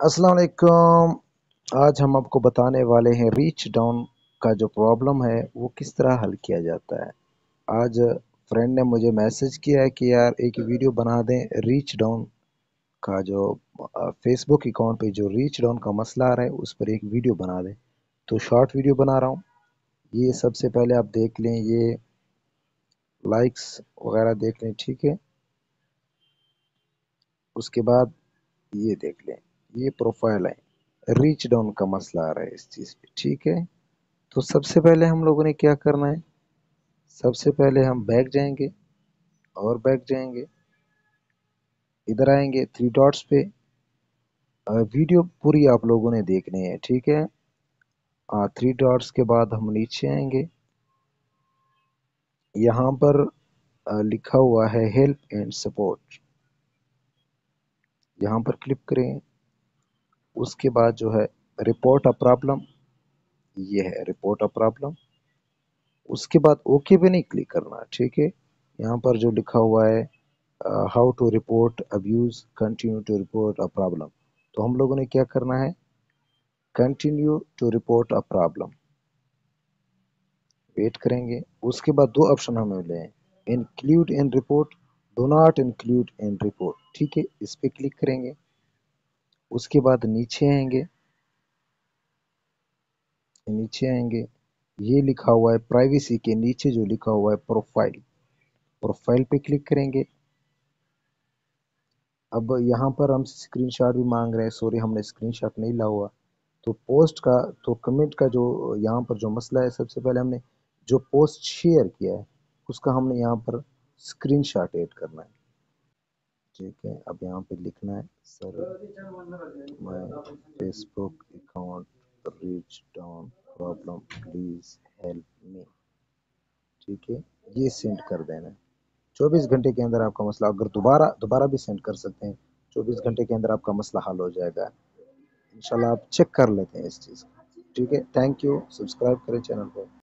अस्सलाम वालेकुम। आज हम आपको बताने वाले हैं रीच डाउन का जो प्रॉब्लम है, वो किस तरह हल किया जाता है। आज फ्रेंड ने मुझे मैसेज किया है कि यार एक वीडियो बना दें रीच डाउन का जो फेसबुक अकाउंट पे जो रीच डाउन का मसला आ रहा है, उस पर एक वीडियो बना दें। तो शॉर्ट वीडियो बना रहा हूँ। ये सबसे पहले आप देख लें, ये लाइक्स वगैरह देख लें, ठीक है? उसके बाद ये देख लें। ये प्रोफ़ाइल है। रीच डाउन का मसला आ रहा है इस चीज़ पे ठीक है? तो सबसे पहले हम लोगों ने क्या करना है? सबसे पहले हम बैक जाएँगे और बैक जाएँगे। इधर आएँगे थ्री डॉट्स पे। वीडियो पूरी आप लोगों ने देखनी है ठीक है? आ, थ्री डॉट्स के बाद हम नीचे आएँगे। यहाँ पर आ, लिखा हुआ है हेल्प एंड सपोर्ट यहाँ पर क्लिक करें। उसके बाद जो है रिपोर्ट अ प्रॉब्लम ये है रिपोर्ट अ प्रॉब्लम उसके बाद ओके पे नहीं क्लिक करना, ठीक है? यहाँ पर जो लिखा हुआ है how to report abuse continue to report a problem तो हम लोगों ने क्या करना है? Continue to report a problem wait करेंगे। उसके बाद दो ऑप्शन हमें मिले हैं। Include in report do not include in report ठीक है? इस पर क्लिक करेंगे। उसके बाद नीचे आएँगे। नीचे आएँगे। ये लिखा हुआ है प्राइवेसी के नीचे जो लिखा हुआ है प्रोफ़ाइल प्रोफ़ाइल पे क्लिक करेंगे। अब यहाँ पर हम स्क्रीनशॉट भी मांग रहे हैं। सॉरी हमने स्क्रीनशॉट नहीं ला हुआ। तो पोस्ट का तो कमेंट का जो यहाँ पर जो मसला है, सबसे पहले हमने जो पोस्ट शेयर किया है, उसका हमने यहाँ पर स्क्रीनशॉट ऐड करना है। ठीक है, अब यहाँ पे लिखना है, sir my Facebook account reach down problem please help me ठीक है, ये सेंड कर देना 24 घंटे के अंदर आपका मसला, अगर दोबारा दोबारा भी सेंड कर सकते हैं 24 घंटे के अंदर आपका मसला हल हो जाएगा। इंशाल्लाह आप चेक कर लेते हैं इस चीज़ ठीक है थैंक यू सब्सक्राइब करें चैनल को।